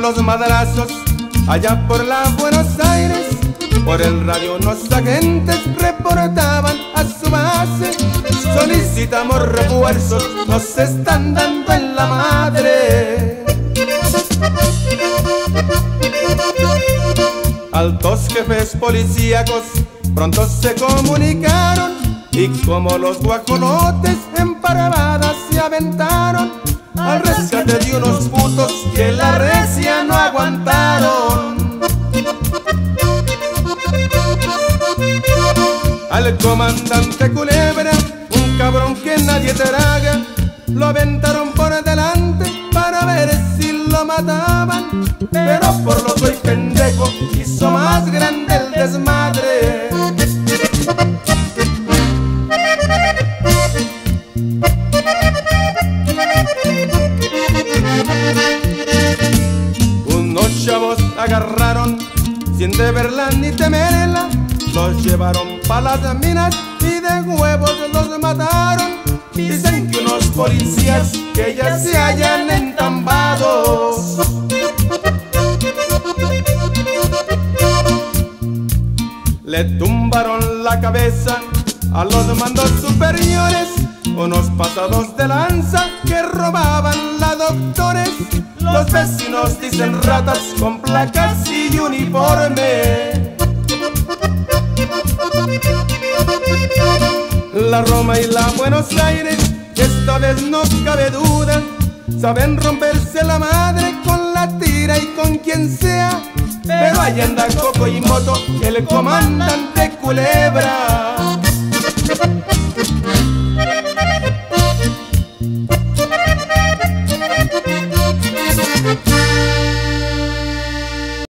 los madrazos allá por la Buenos Aires. Por el radio los agentes reportaban a su base. Solicitamos refuerzos, nos están dando en la madre. Altos jefes policíacos pronto se comunicaron y como los guajolotes en se aventaron al rescate de unos putos que la recia no aguantaron. Al comandante Culebra, un cabrón que nadie traga, lo aventaron por delante para ver si lo mataban. Pero por lo soy pendejo, hizo más grande el desmadre. Unos chavos agarraron sin deberla ni temerla, los llevaron pa' las minas y de huevos los mataron. Dicen que unos policías que ya se hayan entambados. Le tumbaron la cabeza a los mandos superiores, unos pasados de lanza que robaban la doctores. Los vecinos dicen ratas con placas y uniforme. La Roma y la Buenos Aires, esta vez no cabe duda, saben romperse la madre con la tira y con quien sea. Pero ahí anda Coco y Moto, el comandante Culebra.